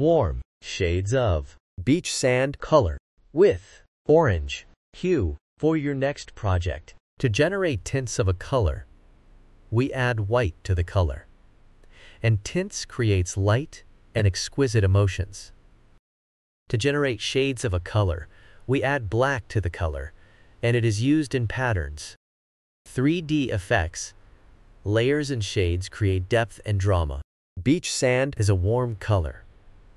warm shades of beach sand color with orange hue for your next project. To generate tints of a color, we add white to the color. And tints creates light and exquisite emotions. To generate shades of a color, we add black to the color, and it is used in patterns. 3D effects, layers and shades create depth and drama. Beach sand is a warm color,